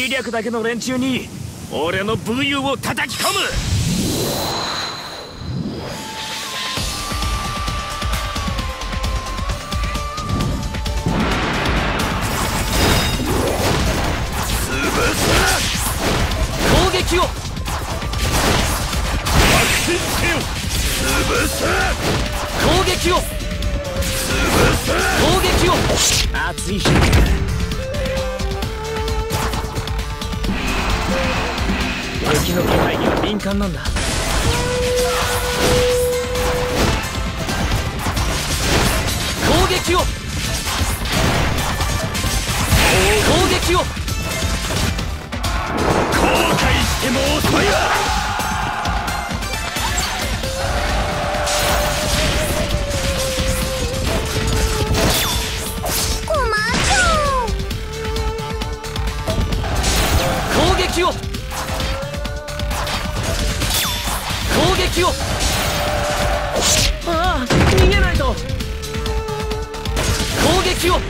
知略だけの連中に俺の武勇を叩き込む。攻撃を。攻撃を。攻撃を。熱い日敵の気配には敏感なんだ。撃を。攻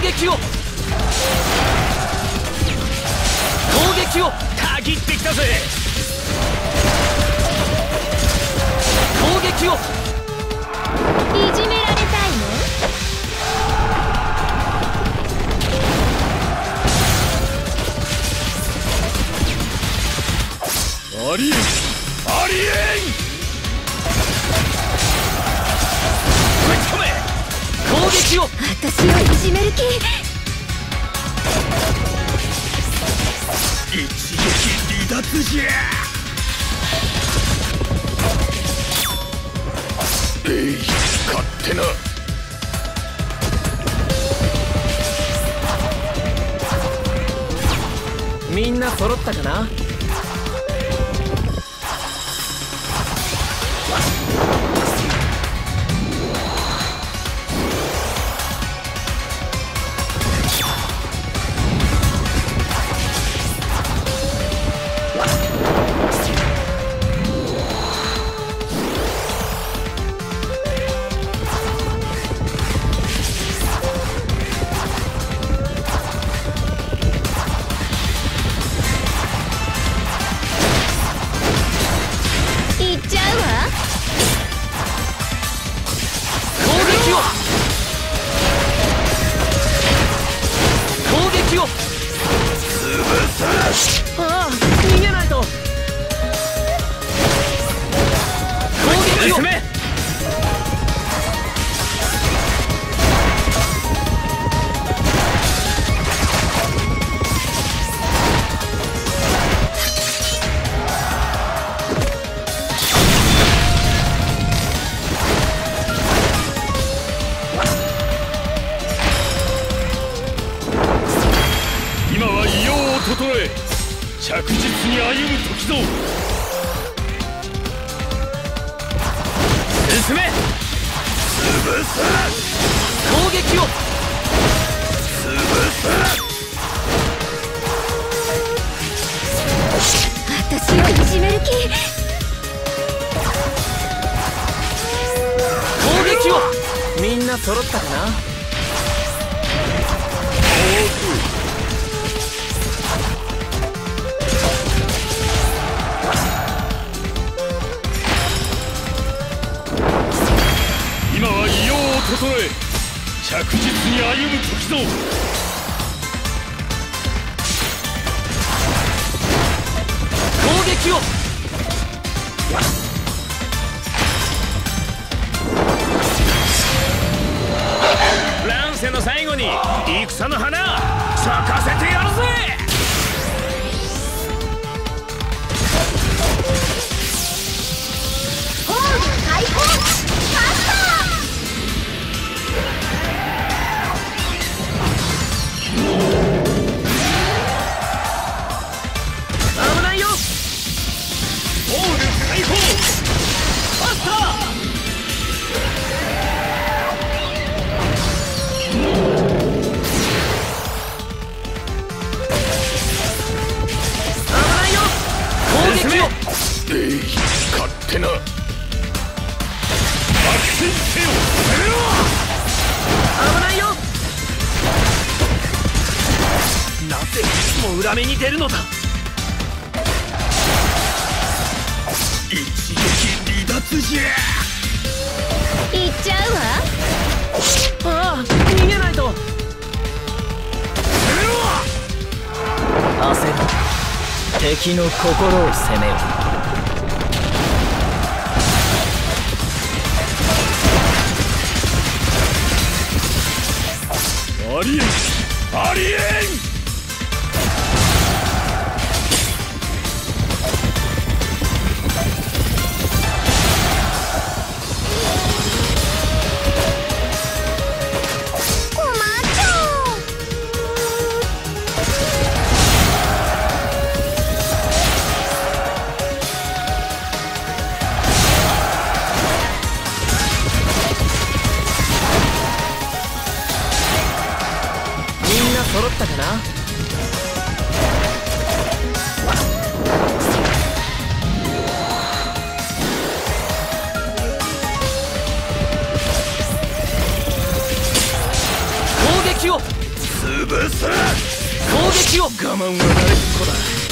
撃を。攻撃を。たぎってきたぜ。攻撃を。いじめられたいの？ありえん私をいじめる気。一撃離脱じゃ。えい勝手な。みんな揃ったかな？歩む時ぞ。進め。潰す攻撃を。潰す私をいじめる気。攻撃を。みんな揃ったかな？整え着実に歩む時ぞ。攻撃を。乱世の最後に戦の花咲かせてやるぜ。ホーえい勝手な。爆心せよ危ないよ。なぜいつも裏目に出るのだ。一撃離脱じゃ。行っちゃうわ。ああ逃げないと。攻めろ焦る。敵の心を攻めよありえん。ありえん。な。を。潰す。攻撃を。我慢は慣れっこだ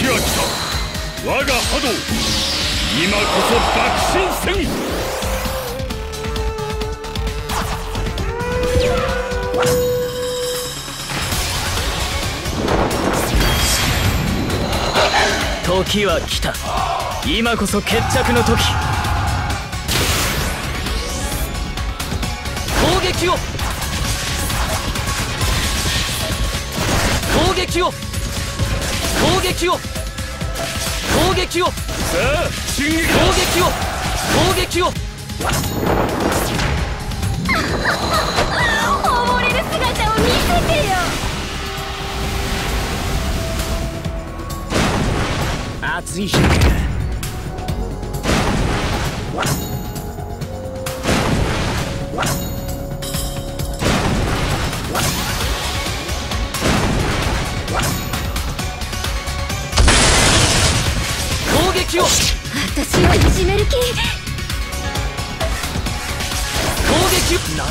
時は来た。我が波動今こそ爆心戦時は来た。今こそ決着の時。攻撃を。攻撃を。攻撃を。攻撃を。さあ進撃攻撃を。攻撃を。溺れる姿を見せてよ。熱いじ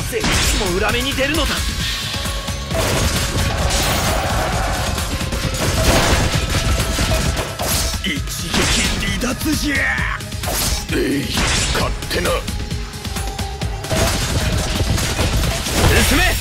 ぜいつも裏目に出るのだ。一撃離脱じゃ。えい勝手な。進め